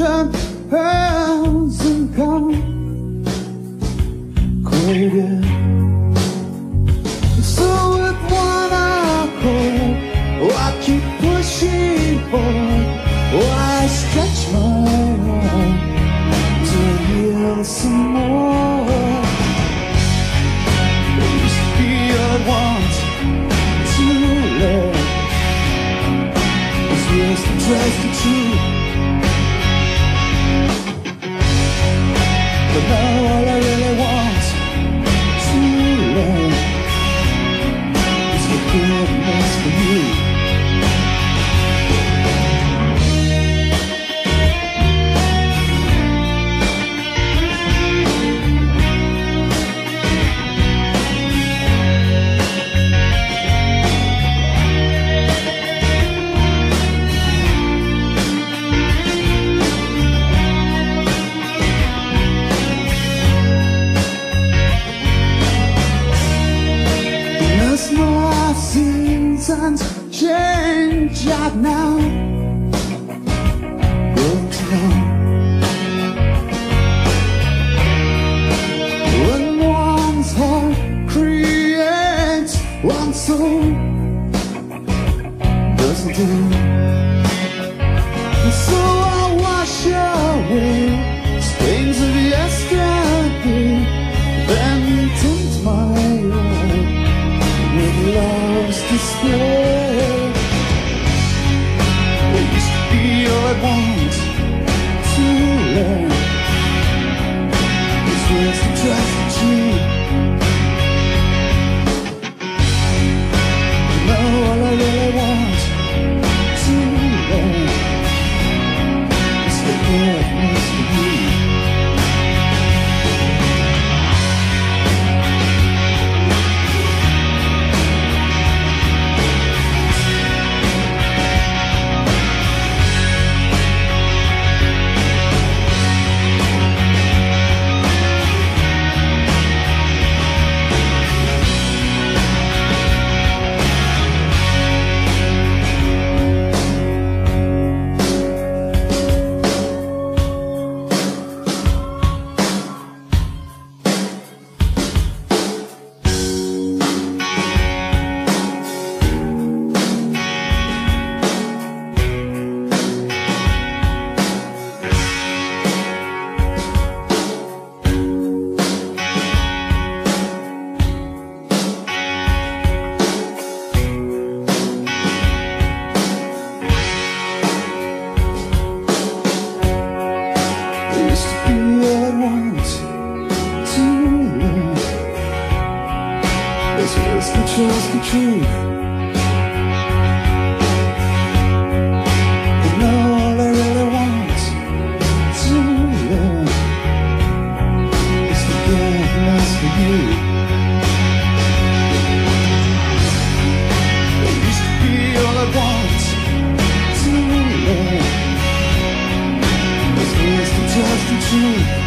ocean pearls and gold Crater So with one eye oh, I keep pushing forward. Oh, I stretch my arm To heal some more. It used to be I want to live. It's used to trust seasons change right now. When one's heart creates one soul, doesn't do. Yes, yes, control, control. And all I really want to is to get lost you. It used to be all I to is to the truth.